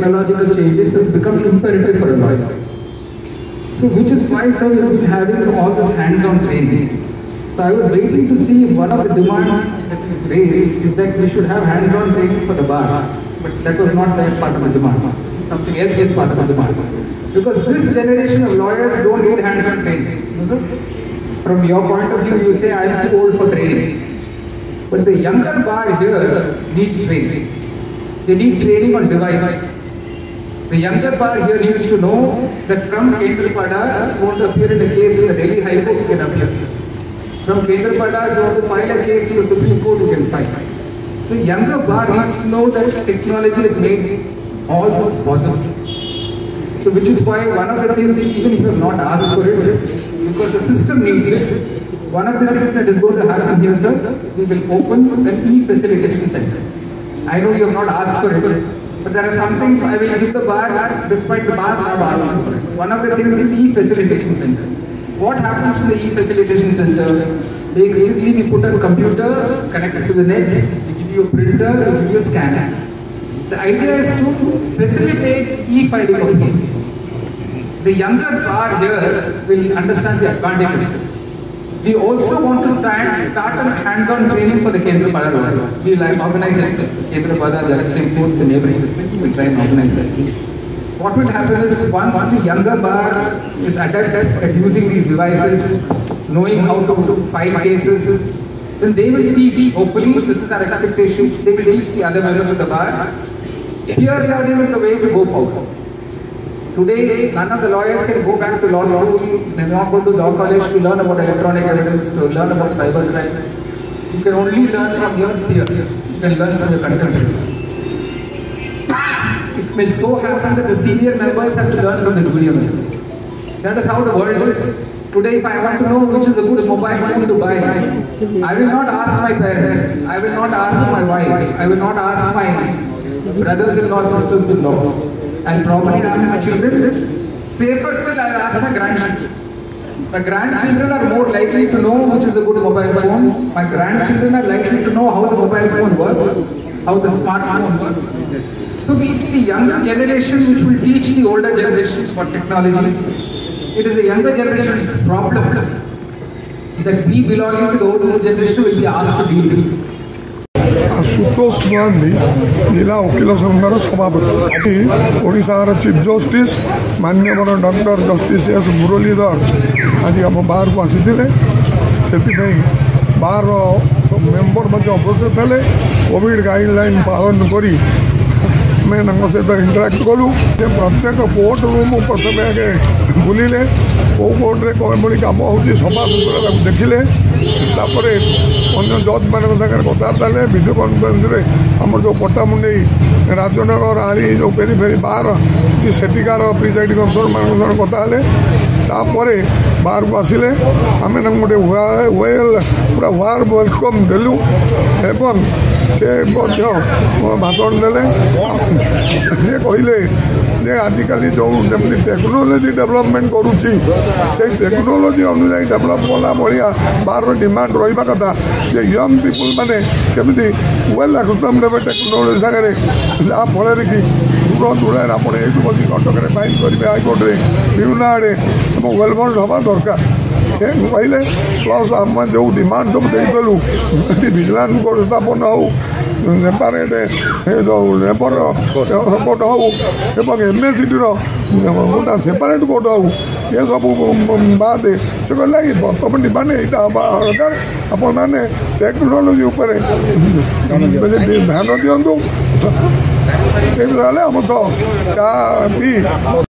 technological changes has become imperative for a lawyer. So which is why, sir, we have been having all the hands-on training. So I was waiting to see if one of the demands that raised is that we should have hands-on training for the bar. But that was not that part of the demand. Something else is part of the demand. Because this generation of lawyers don't need hands-on training. From your point of view, you say I am too old for training. But the younger bar here needs training. They need training on devices. The younger bar here needs to know that from Kendrapada, if you want to appear in a case in the Delhi High Court, you can appear. From Kendrapada, if you want to file a case in the Supreme Court, you can file. The younger bar needs to know that technology has made all this possible. So which is why one of the things, even if you have not asked for it, because the system needs it, one of the things that is going to happen here, sir, we will open an e-facilitation center. I know you have not asked for it, but there are some things I will give the bar, despite the bar not asking. One of the things is e-facilitation center. What happens in the e-facilitation center? They basically, we put a computer connected to the net, we give you a printer, we give you a scanner. The idea is to facilitate e-filing of cases. The younger bar here will understand the advantage of it. We also want to stand, start a hands-on training for the Kendrapada lawyers. We like organize it, Kendrapada, Jagatsinghpur, the neighboring districts, we try and organize that. What will happen is once the younger bar is adept at using these devices, knowing how to file cases, then they will teach, hopefully, this is our expectation, they will teach the other members of the bar. Peer learning is the way to go forward. Today, none of the lawyers can go back to law school, they not go to law college to learn about electronic evidence, to learn about cybercrime. You can only learn from your peers. You can learn from your contemporaries. It may so happen that the senior members have to learn from the junior members. That is how the world is. Today, if I want to know which is a good mobile phone to buy, I will not ask my parents, I will not ask my wife, I will not ask my brothers-in-law, sisters-in-law. I'll probably ask my children. Safer still, I'll ask my grandchildren. The grandchildren are more likely to know which is a good mobile phone. My grandchildren are likely to know how the mobile phone works, how the smartphone works. So it's the younger generation which will teach the older generation about technology. It is the younger generation's problems that we belonging to the older generation will be asked to deal with. Ashutosh Mohanty ଜିଲ୍ଲା ଓକିଲ ସଂଘର ସଭାପତି ଆଜି ଓଡ଼ିଶାର chief justice ମାନ୍ୟବର doctor justice S Muralidhar ଆଜି ଆମ ବାହାରକୁ ଆସିଥିଲେ ସେଥିପାଇଁ ବାହାର ମେମ୍ବର ମଧ୍ୟ ଉପସ୍ଥିତ ଥିଲେ କୋଭିଡ଼ ଗାଇଡ଼ଲାଇନ୍ ପାଳନ କରି ଆମେ ତାଙ୍କ ସହିତ ଇଣ୍ଟରାକ୍ଟ କଲୁ ସେ ପ୍ରତ୍ୟେକ କୋର୍ଟ ରୁମ୍ ପ୍ରଥମେ ଆଗେ ବୁଲିଲେ କେଉଁ କୋର୍ଟରେ ଏଭଳି କାମ ହେଉଛି ସଫା ସୁତୁରା ତାକୁ ଦେଖିଲେ ତାପରେ ଅନ୍ୟ ଜଜ୍ମାନଙ୍କ ସାଙ୍ଗରେ କଥାବାର୍ତ୍ତା ହେଲେ ଭିଡ଼ିଓ କନଫରେନ୍ସରେ ଆମର ଯେଉଁ ପଟ୍ଟାମୁଣ୍ଡେଇ ରାଜନଗର ଆଳି ଯେଉଁ ପେରି ଫେରି ବାହାର କି ସେଠିକାର ପ୍ରିଜାଇଡ଼ିଂ ଅଫିସରମାନଙ୍କ ସହ କଥା ହେଲେ ତାପରେ ବାହାରକୁ ଆସିଲେ ଆମେ ତାଙ୍କୁ ଗୋଟେ ୱେଲ୍ ପୁରା ୱାର୍ ୱେଲକମ୍ ଦେଲୁ ଏବଂ ସେ ମଧ୍ୟ ଭାଷଣ ଦେଲେ ସେ କହିଲେ ଯେ ଆଜିକାଲି ଯେଉଁ ଯେମିତି ଟେକ୍ନୋଲୋଜି ଡେଭଲପମେଣ୍ଟ କରୁଛି ସେଇ ଟେକ୍ନୋଲୋଜି ଅନୁଯାୟୀ ଡେଭଲପ କଲା ଭଳିଆ ବାହାର ଡିମାଣ୍ଡ ରହିବା କଥା ଯେ ୟଙ୍ଗ ପିପୁଲ ମାନେ କେମିତି ୱେଲ୍ ଆକ୍ସଟମ୍ଡ ହେବେ ଟେକ୍ନୋଲୋଜି ସାଙ୍ଗରେ ଯାହାଫଳରେ କି ଦୂର ଦୂରରେ ଆପଣ ଏଇଠୁ ବସି କଟକରେ ଫାଇନ୍ କରିବେ ହାଇକୋର୍ଟରେ ବିଭିନ୍ନ ଆଡ଼େ ଏବଂ ୱେଲବଣ୍ଡ ହେବା ଦରକାର Baile, klausaamman jauh di mantap dari belu. Di bilan kau tak pun tahu. Nepare de, itu neporo, neporo tahu. Nepare emnesi dulu. Kita separe itu kau tahu. ये सब बात है तो कल लगी बहुत अपनी बने सरकार अपन मैंने टेक्नोलॉजी ऊपर ध्यान दिखाँ एक आम तो चा पी